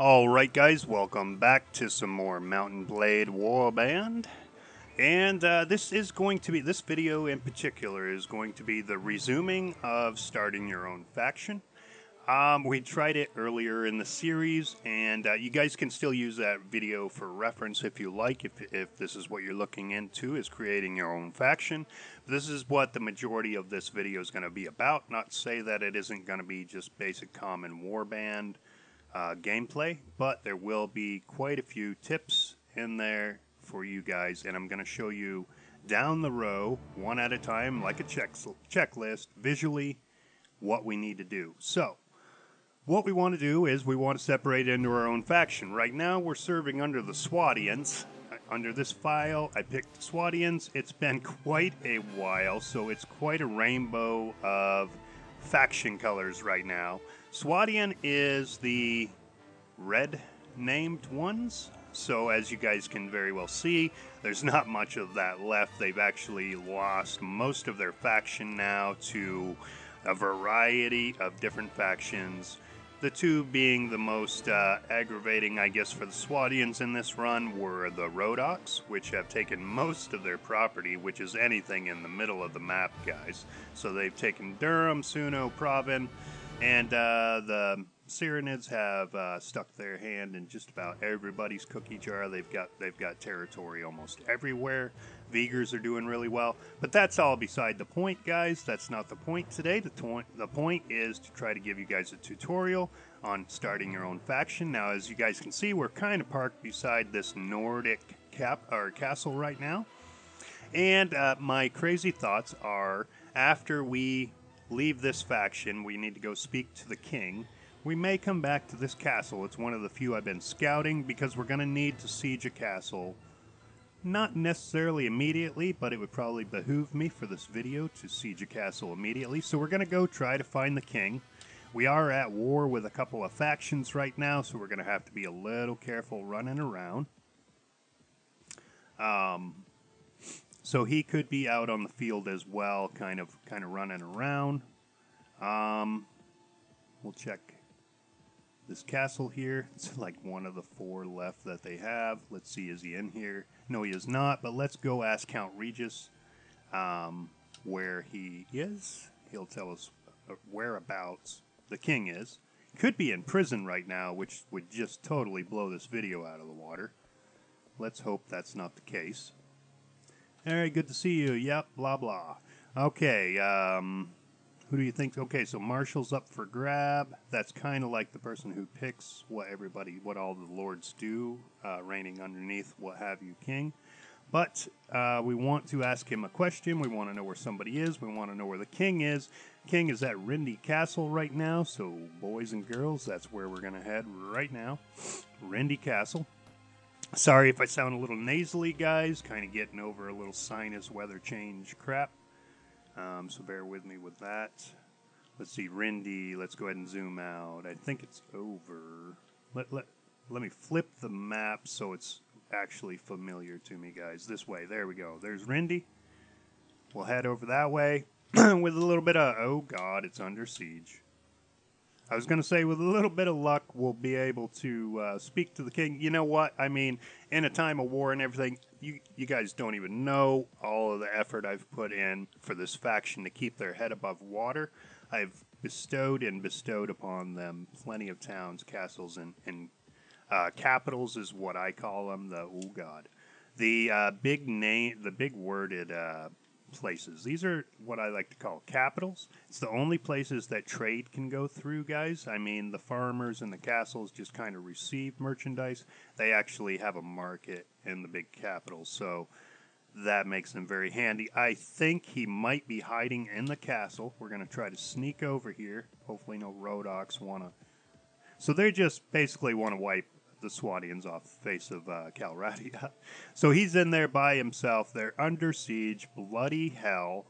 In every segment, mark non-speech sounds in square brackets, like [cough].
Alright guys, welcome back to some more Mount & Blade Warband. And uh, this is going to be, this video in particular is going to be the resuming of starting your own faction. Um, we tried it earlier in the series, and uh, you guys can still use that video for reference if you like, if, if this is what you're looking into, is creating your own faction. This is what the majority of this video is going to be about, not say that it isn't going to be just basic common warband uh, gameplay, but there will be quite a few tips in there for you guys, and I'm going to show you down the row, one at a time, like a check checklist, visually, what we need to do. So, what we want to do is we want to separate into our own faction. Right now, we're serving under the Swadians. Under this file, I picked the Swadians. It's been [laughs] quite a while, so it's quite a rainbow of faction colors right now. Swadian is the red named ones. So as you guys can very well see, there's not much of that left. They've actually lost most of their faction now to a variety of different factions. The two being the most uh, aggravating, I guess, for the Swadians in this run were the Rhodoks, which have taken most of their property, which is anything in the middle of the map, guys. So they've taken Dhirim, Suno, Praven, and uh, the Sarranids have uh, stuck their hand in just about everybody's cookie jar. They've got they've got territory almost everywhere. Vaegirs are doing really well, but that's all beside the point, guys. That's not the point today. The, to- the point is to try to give you guys a tutorial on starting your own faction. Now, as you guys can see, we're kind of parked beside this Nordic cap or castle right now, and uh, my crazy thoughts are after we leave this faction, we need to go speak to the king we may come back to this castle. It's one of the few I've been scouting because we're going to need to siege a castle. Not necessarily immediately, but it would probably behoove me for this video to siege a castle immediately. So we're going to go try to find the king. We are at war with a couple of factions right now, so we're going to have to be a little careful running around. Um, so he could be out on the field as well, kind of kind of running around. Um, we'll check this castle here. [laughs] It's like one of the four left that they have. Let's see, is he in here? No, he is not, but let's go ask Count Regis um, where he is. He'll tell us uh, whereabouts the king is. Could be in prison right now, which would just totally blow this video out of the water. Let's hope that's not the case. All right, good to see you. Yep, blah, blah. Okay, um, who do you think? Okay, so Marshall's up for grab. That's kind of like the person who picks what everybody, what all the lords do, uh, reigning underneath what have you, king. But uh, we want to ask him a question. We want to know where somebody is. We want to know where the king is. King is at Rindy Castle right now. So, boys and girls, that's where we're going to head right now. Rindy Castle. Sorry if I sound a little nasally, guys. Kind of getting over a little sinus weather change crap. Um, so bear with me with that. Let's see, Rindy. Let's go ahead and zoom out. I think it's over. Let, let, let me flip the map so it's actually familiar to me, guys. This way. There we go. There's Rindy. We'll head over that way [clears throat] with a little bit of, oh God, it's under siege. I was going to say, with a little bit of luck, we'll be able to uh, speak to the king. You know what? I mean, in a time of war and everything, you you guys don't even know all of the effort I've put in for this faction to keep their head above water. I've bestowed and bestowed upon them plenty of towns, castles, and, and uh, capitals is what I call them. The oh god, the uh, big name, the big worded uh, places. These are what I like to call capitals. It's the only places that trade can go through, guys. I mean, the farmers and the castles just kind of receive merchandise. They actually have a market in the big capitals, so that makes them very handy. I think he might be hiding in the castle. We're going to try to sneak over here. Hopefully, no Rhodoks want to. So they just basically want to wipe the Swadians off the face of uh, Calradia. [laughs] So he's in there by himself. They're under siege. Bloody hell.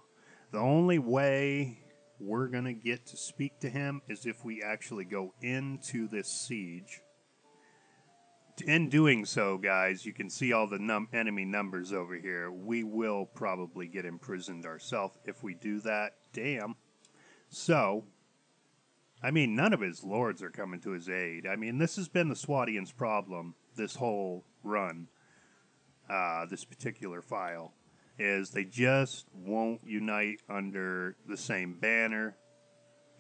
The only way we're going to get to speak to him is if we actually go into this siege. In doing so, guys, you can see all the num- enemy numbers over here. We will probably get imprisoned ourselves if we do that. Damn. So, I mean, none of his lords are coming to his aid. I mean, this has been the Swadians' problem this whole run, uh, this particular file, is they just won't unite under the same banner.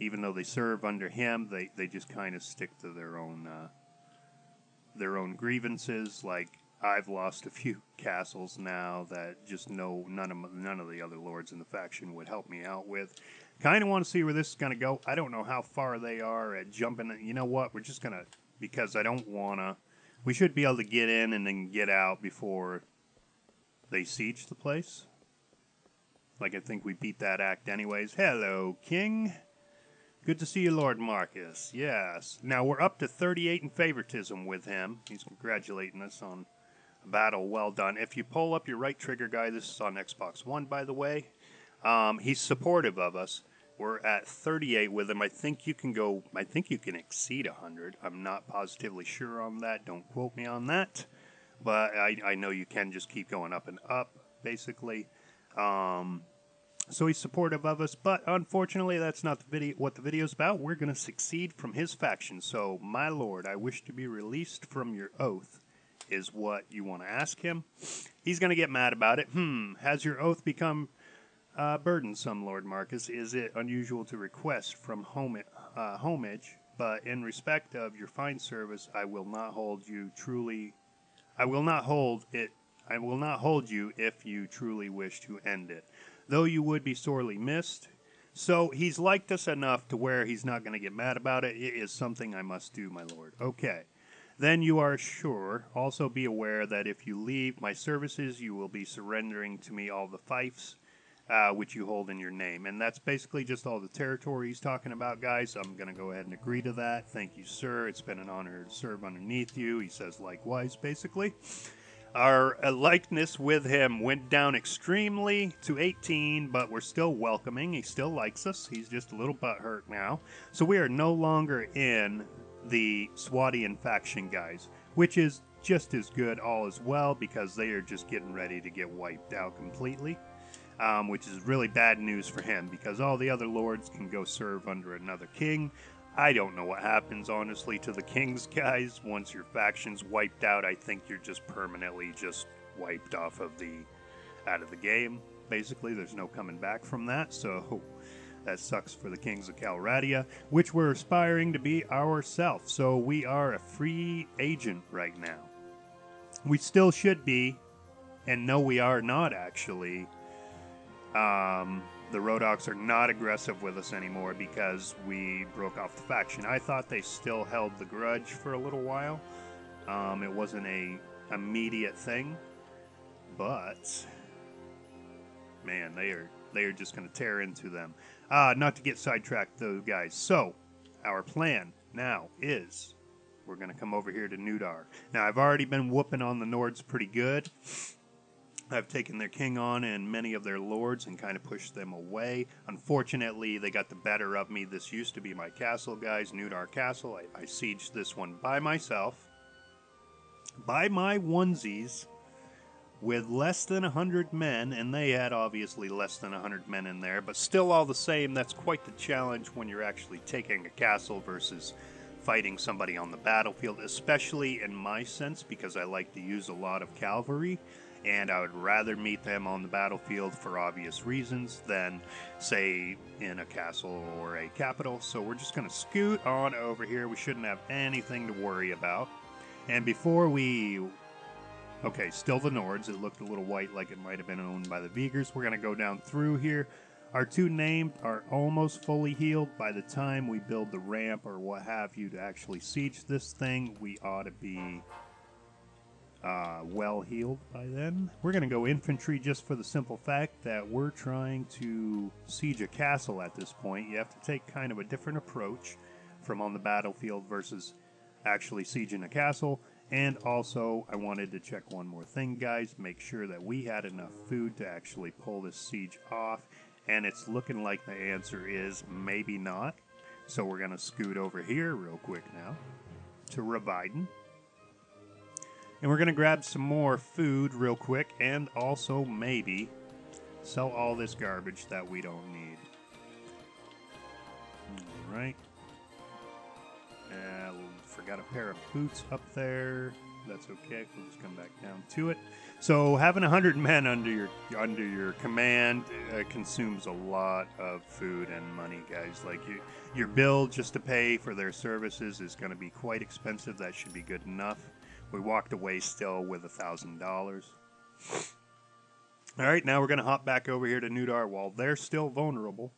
Even though they serve under him, they, they just kind of stick to their own uh, their own grievances. Like I've lost a few [laughs] castles now that just no none of none of the other lords in the faction would help me out with. Kind of want to see where this is going to go. I don't know how far they are at jumping. You know what? We're just going to because I don't want to. We should be able to get in and then get out before they siege the place. Like I think we beat that act anyways. Hello, King. Good to see you, Lord Marcus. Yes. Now we're up to 38 in favoritism with him. He's congratulating us on a battle well done. If you pull up your right trigger guy, this is on Xbox One, by the way. Um, he's supportive of us. We're at 38 with him. I think you can go. I think you can exceed 100. I'm not positively sure on that. Don't quote me on that. But I, I know you can just keep going up and up, basically. Um, so he's supportive of us, but unfortunately, that's not the video. What the video's about. We're going to succeed from his faction. So, my lord, I wish to be released from your oath. Is what you want to ask him. He's going to get mad about it. Hmm. Has your oath become uh, burdensome, Lord Marcus? Is it unusual to request from home, uh, homage? But in respect of your fine service, I will not hold you truly. I will not hold it. I will not hold you if you truly wish to end it though you would be sorely missed. So he's liked us enough to where he's not going to get mad about it. It is something I must do, my lord. Okay. Then you are sure. Also be aware that if you leave my services, you will be surrendering to me all the fiefs uh, which you hold in your name. And that's basically just all the territory he's talking about, guys. I'm going to go ahead and agree to that. Thank you, sir. It's been an honor to serve underneath you. He says likewise, basically. Our uh, likeness with him went down extremely to 18, but we're still welcoming. He still likes us. He's just a little butthurt now. So we are no longer in the Swadian faction, guys, which is just as good all as well because they are just getting ready to get wiped out completely. Um, which is really bad news for him because all the other lords can go serve under another king. I don't know what happens, honestly, to the Kings guys. Once your faction's wiped out, I think you're just permanently just wiped off of the out of the game. Basically, there's no coming back from that. So [laughs] that sucks for the Kings of Calradia, which we're aspiring to be ourselves. So we are a free agent right now. We still should be, and no, we are not actually. Um, the Rhodoks are not aggressive with us anymore because we broke off the faction. I thought they still held the grudge for a little while. Um, it wasn't a immediate thing, but man, they are they are just going to tear into them. Uh, not to get sidetracked, though, guys. So our plan now is we're going to come over here to Nudar. Now I've already been whooping on the Nords pretty good. I've taken their king on and many of their lords and kind of pushed them away. Unfortunately, they got the better of me. This used to be my castle, guys, Nudar Castle. I, I sieged this one by myself, by my onesies, with less than 100 men, and they had obviously less than 100 men in there, but still all the same, that's quite the challenge when you're actually taking a castle versus fighting somebody on the battlefield, especially in my sense, because I like to use a lot of cavalry and I would rather meet them on the battlefield for obvious reasons than, say, in a castle or a capital. So we're just going to scoot on over here. We shouldn't have anything to worry about. And before we. Okay, still the Nords. It looked a little white like it might have been owned by the Vaegirs. We're going to go down through here. Our two named are almost fully healed. By the time we build the ramp or what have you to actually siege this thing, we ought to be uh, well healed by then. We're going to go infantry just for the simple fact that we're trying to siege a castle at this point. You have to take kind of a different approach from on the battlefield versus actually sieging a castle. And also, I wanted to check one more thing, guys. Make sure that we had enough food to actually pull this siege off. And it's looking like the answer is maybe not. So we're going to scoot over here real quick now to Raviden. And we're going to grab some more food real quick and also maybe sell all this garbage that we don't need. All right. we forgot a pair of boots up there. That's okay. We'll just come back down to it. So having hundred men under your under your command uh, consumes a lot of food and money, guys. Like you, your bill just to pay for their services is going to be quite expensive. That should be good enough. We walked away still with a thousand dollars. All right, now we're going to hop back over here to Nudar while they're still vulnerable.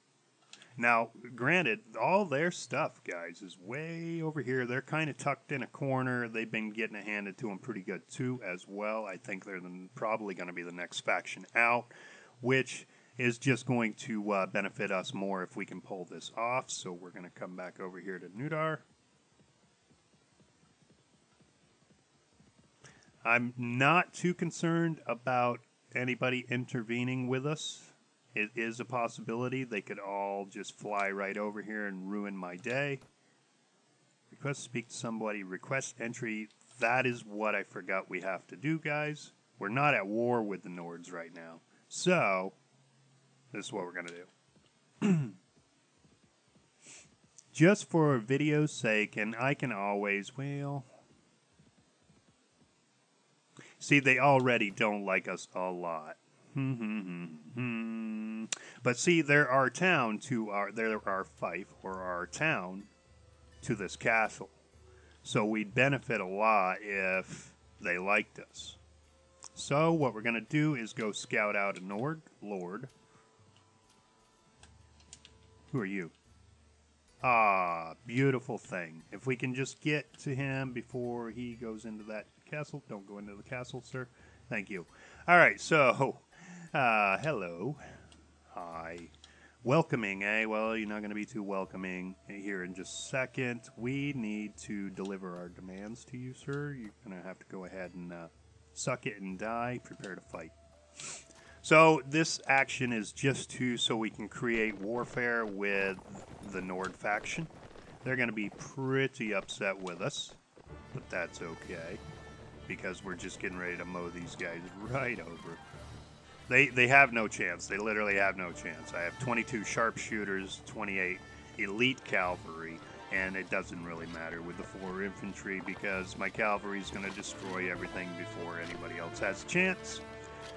Now, granted, all their stuff, guys, is way over here. They're kind of tucked in a corner. They've been getting it handed to them pretty good, too, as well. I think they're the, probably going to be the next faction out, which is just going to uh, benefit us more if we can pull this off. So we're going to come back over here to Nudar. I'm not too concerned about anybody intervening with us it is a possibility. They could all just fly right over here and ruin my day. Request speak to somebody. Request entry. That is what I forgot we have to do, guys. We're not at war with the Nords right now. So, this is what we're going to do. [clears throat] just for video's sake, and I can always, well... See, they already don't like us a lot. Hmm, hmm, hmm, but see, there are town to our there are Fife or our town to this castle, so we'd benefit a lot if they liked us. So what we're gonna do is go scout out a Nord Lord. Who are you? Ah, beautiful thing. If we can just get to him before he goes into that castle. Don't go into the castle, sir. Thank you. All right, so uh, hello. Hi. Welcoming, eh? Well, you're not going to be too welcoming here in just a second. We need to deliver our demands to you, sir. You're going to have to go ahead and uh, suck it and die. Prepare to fight. So this action is just to so we can create warfare with the Nord faction. They're going to be pretty upset with us, but that's okay because we're just getting ready to mow these guys right over. They they have no chance. They literally have no chance. I have 22 sharpshooters, 28 elite cavalry, and it doesn't really matter with the four infantry because my cavalry is going to destroy everything before anybody else has a chance.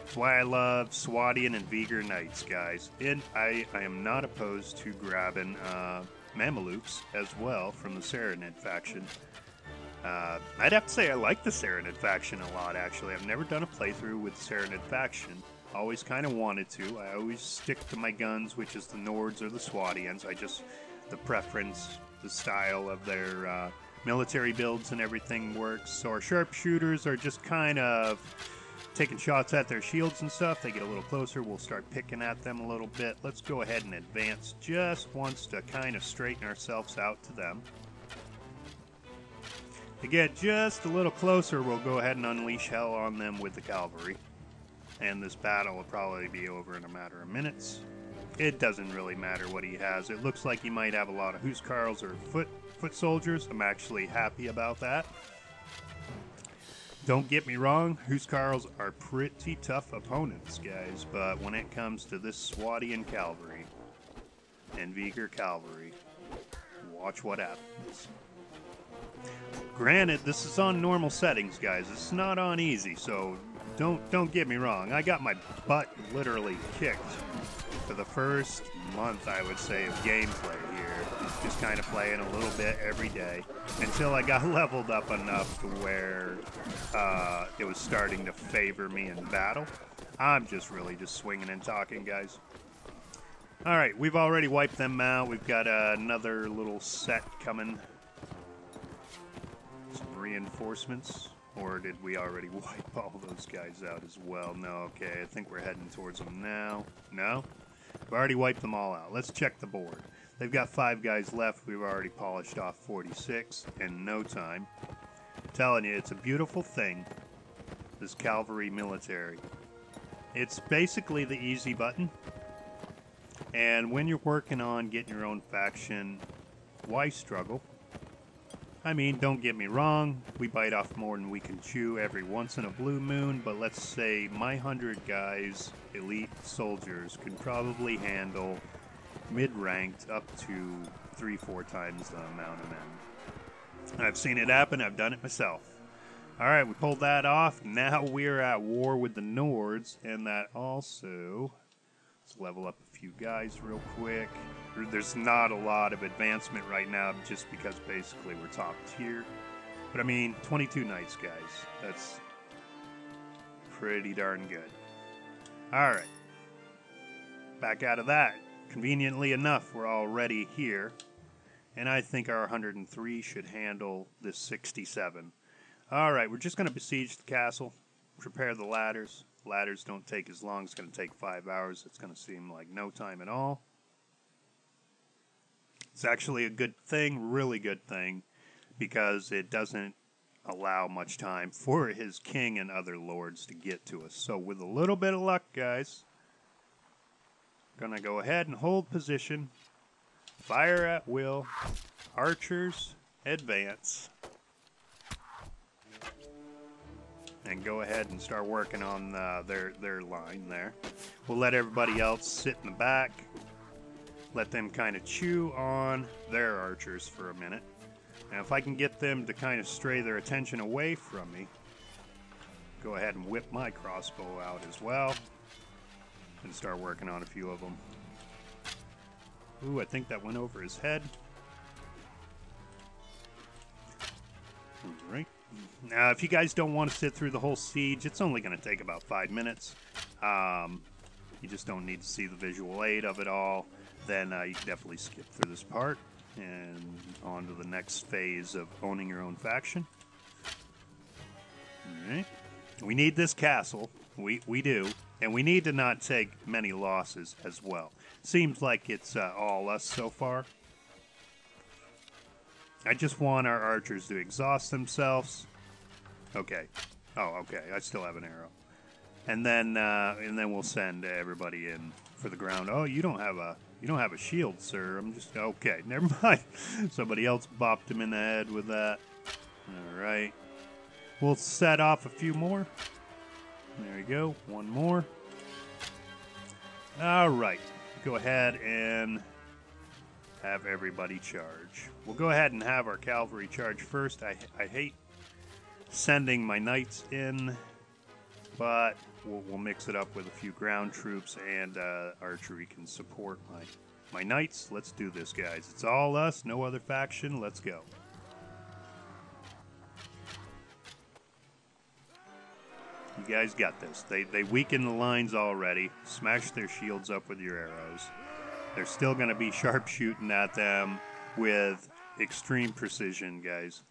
That's why I love Swadian and Vaegir Knights, guys. And I, I am not opposed to grabbing uh, Mamelukes as well from the Sarranid faction. Uh, I'd have to say I like the Sarranid faction a lot, actually. I've never done a playthrough with the Sarranid faction. Always kind of wanted to. I always stick to my guns, which is the Nords or the Swadians. I just, the preference, the style of their uh, military builds and everything works. So our sharpshooters are just kind of taking shots at their shields and stuff. They get a little closer. We'll start picking at them a little bit. Let's go ahead and advance just once to kind of straighten ourselves out to them. To get just a little closer, we'll go ahead and unleash hell on them with the cavalry and this battle will probably be over in a matter of minutes. It doesn't really matter what he has. It looks like he might have a lot of Huscarls or foot foot soldiers. I'm actually happy about that. Don't get me wrong, Huscarls are pretty tough opponents, guys, but when it comes to this Swadian cavalry and Vaegir cavalry, watch what happens. Granted, this is on normal settings, guys. It's not on easy, so don't don't get me wrong. I got my butt literally kicked for the first month, I would say, of gameplay here. Just kind of playing a little bit every day until I got [laughs] leveled up enough to where uh, it was starting to favor me in battle. I'm just really just swinging and talking, guys. All right, we've already wiped them out. We've got uh, another little set coming. Reinforcements. Or did we already [laughs] wipe all those guys out as well? No, okay, I think we're heading towards them now. No? We've already wiped them all out. Let's check the board. They've got five guys left. We've already polished off 46 in no time. I'm telling you, it's a beautiful thing, this cavalry military. It's basically the easy button. And when you're working on getting your own faction, why struggle? I mean, don't get me wrong, we bite off more than we can chew every once in a blue moon, but let's say my hundred guys, elite soldiers, can probably handle mid-ranked up to three, four times the amount of men. I've seen it happen. I've done it myself. All right, we pulled that off. Now we're at war with the Nords, and that also. Let's level up a few guys real quick. There's not a lot of advancement right now, just because basically we're top tier. But I mean, 22 knights, guys. That's pretty darn good. All right. Back out of that. Conveniently enough, we're already here. And I think our 103 should handle this 67. All right, we're just going to besiege the castle, prepare the ladders. Ladders don't take as long. It's going to take five hours. It's going to seem like no time at all. It's actually a good thing, really good thing, because it doesn't allow much time for his king and other lords to get to us. So with a little bit of luck, guys, gonna go ahead and hold position. Fire at will. Archers advance. and go ahead and start working on uh, their their line there. We'll let everybody else sit in the back, let them kind of chew on their archers for a minute. And if I can get them to kind of stray their attention away from me, go ahead and whip my crossbow out as well and start working on a few of them. Ooh, I think that went over his head. All right. Now, if you guys don't want to sit through the whole siege, it's only going to take about five minutes. Um, you just don't need to see the visual aid of it all. Then uh, you can definitely skip through this part and on to the next phase of owning your own faction. All right. We need this castle. We, we do. And we need to not take many losses as well. Seems like it's uh, all us so far. I just want our archers to exhaust themselves. Okay. Oh, okay. I still have an arrow. And then uh, and then we'll send everybody in for the ground. Oh, you don't have a you don't have a shield, sir. I'm just okay. [laughs] Never mind. Somebody else bopped him in the head with that. All right. We'll set off a few more. There we go. One more. All right. Go ahead and have everybody charge. We'll go ahead and have our cavalry charge first. I, I hate sending my knights in, but we'll, we'll mix it up with a few ground troops and uh, archery can support my, my knights. Let's do this, guys. It's all us, no other faction. Let's go. You guys got this. They, they weaken the lines already. Smash their shields up with your arrows. They're still going to be [laughs] sharpshooting at them with extreme precision, guys.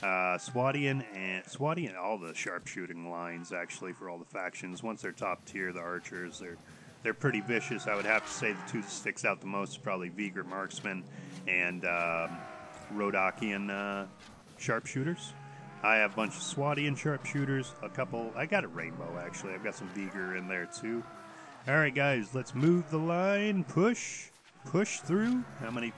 Uh, Swadian and Swadian, all the sharpshooting lines actually for all the factions. Once they're top tier, the archers they're they're pretty vicious. I would have to say the two that sticks out the most is probably Vaegir Marksman and um, uh, sharpshooters. I have a bunch of Swadian sharpshooters, a couple. I got a rainbow actually. I've got some Vaegir in there too. All right, guys, let's move the line. Push, push through. How many?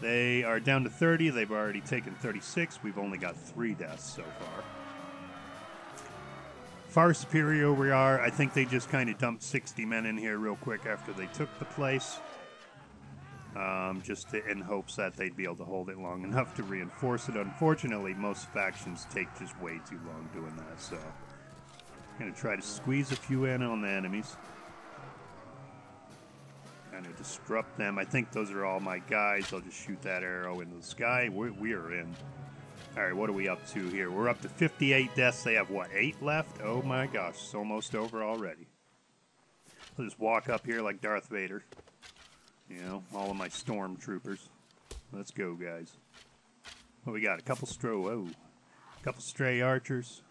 They are down to 30. They've already taken 36. We've only got three deaths so far. Far superior we are. I think they just kind of dumped 60 men in here real quick after they took the place. Um, just to, in hopes that they'd be able to hold it long [laughs] enough to reinforce it. Unfortunately, most factions take just way too long doing that, so I'm going to try to squeeze a few in on the enemies kind of disrupt them. I think those are all my guys. I'll just shoot that arrow into the sky. We're, we are in. All right, what are we up to here? We're up to 58 deaths. They have, what, eight left? Oh my gosh, it's almost over already. I'll just walk up here like Darth Vader. You know, all of my stormtroopers. Let's go, guys. What we got? A couple stray, Oh. A couple stray archers.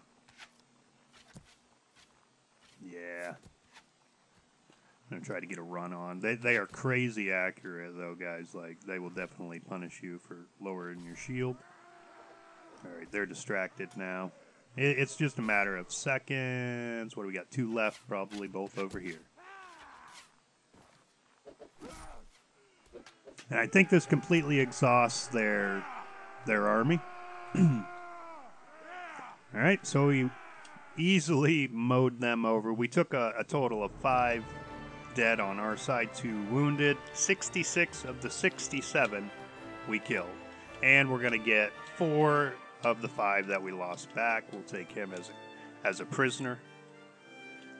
Yeah. I'm try to get a run on. They they are crazy accurate though, guys. Like they will definitely punish you for lowering your shield. All right, they're distracted now. It, it's just a matter of seconds. What do we got? Two left, probably both over here. And I think this completely exhausts their their army. [clears throat] All right, so we easily mowed them over. We took a, a total of five dead on our side, two wounded. 66 of the 67 we killed. and we're going to get four of the five that we lost back. We'll take him as a, as a prisoner.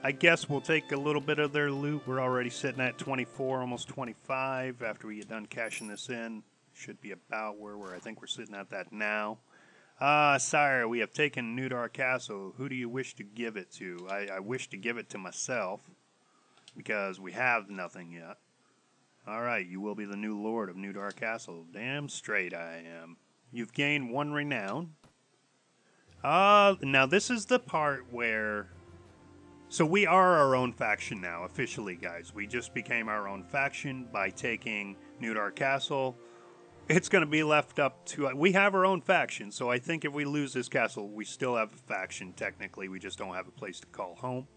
I guess we'll take a little bit of their loot. We're already sitting at 24, almost 25. After we get done cashing this in, should be about where we're. I think we're sitting at that now. Ah, sire, we have taken Nudar Castle. Who do you wish to give it to? I, I wish to give it to myself because we have nothing yet. All right, you will be the new lord of Nudar Castle. Damn straight I am. You've gained one renown. Uh, now this is the part where so we are our own faction now, officially, guys. We just became our own faction by taking Nudar Castle. It's going to be left up to. We have our own faction, so I think if we lose this castle, we still have a faction. Technically, we just don't have a place to call home.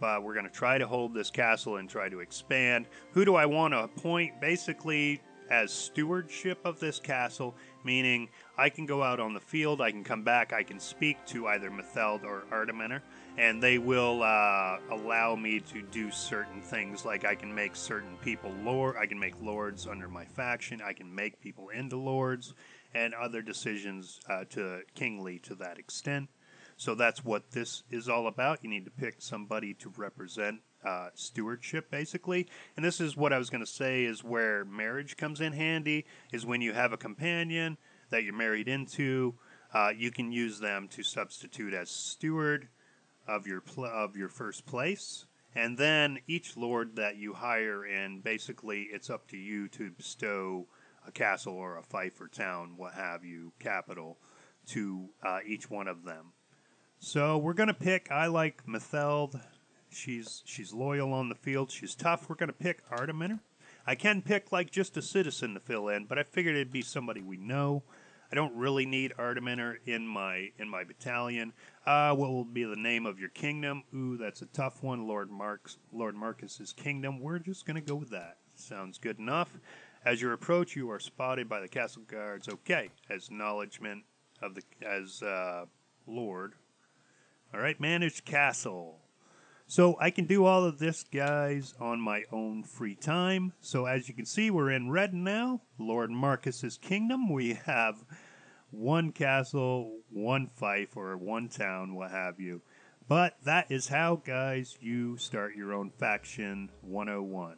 But we're going to try to hold this castle and try to expand. Who do I want to appoint? Basically, as stewardship of this castle, meaning I can go out on the field, I can come back, I can speak to either Matheld or Artimenner, and they will uh, allow me to do certain things. Like I can make certain people lord, I can make lords under my faction, I can make people into lords, and other decisions uh, to kingly to that extent. So that's what this is all about. You need to pick somebody to represent uh, stewardship, basically. And this is what I was going to say is where marriage comes in handy, is when you have a companion that you're married into, uh, you can use them to substitute as steward of your pl- of your first place. And then each lord that you hire in, basically, it's up to you to bestow a castle or a fief or town, what have you, capital, to uh, each one of them. So we're gonna pick. I like Matheld. She's she's loyal on the field. She's tough. We're gonna pick Artimenner. I can pick like just a citizen to fill in, but I figured it'd be somebody we know. I don't really need Artimenner in my in my battalion. Uh, what will be the name of your kingdom? Ooh, that's a tough one. Lord Mark's Lord Marcus's kingdom. We're just gonna go with that. Sounds good enough. As you approach, you are spotted by the castle guards. Okay, as acknowledgement of the as uh, Lord all right, manage castle. So I can do all of this, guys, on my own free time. So as you can see, we're in red now. Lord Marcus's kingdom. We have one castle, one fief, or one town, what have you. But that is how, guys, you start your own faction 101.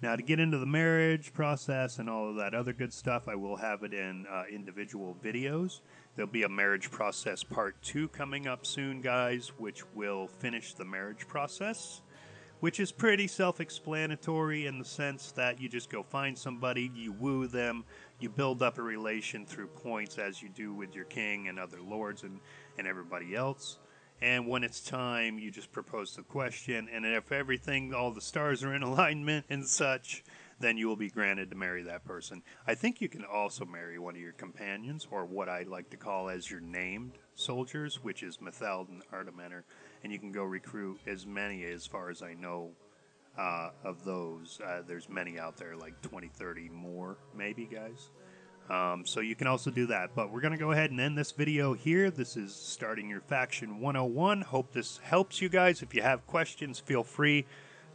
Now, to get into the marriage process and all of that other good stuff, I will have it in uh, individual videos. There'll be a marriage process part two coming up soon, guys, which will finish the marriage process, which is pretty self explanatory in the sense that you just go find somebody, you woo them, you build up a relation through points as you do with your king and other lords and, and everybody else. And when it's time, you just propose the question. And if everything, all the stars are in [laughs] alignment and such, then you will be granted to marry that person. I think you can also marry one of your companions, or what I like to call as your named soldiers, which is Matheld and Artimenner. And you can go recruit as many, as far as I know, uh, of those. Uh, there's many out there, like 20, 30 more, maybe, guys. Um, so you can also do that. But we're going to go ahead and end this video here. This is starting your faction 101. Hope this helps you guys. If you have questions, feel free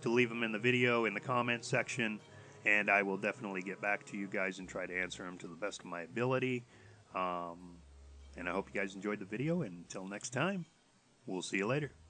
to leave them in the video in the comment section. And I will definitely get back to you guys and try to answer them to the best of my ability. Um, and I hope you guys enjoyed the video. And until next time, we'll see you later.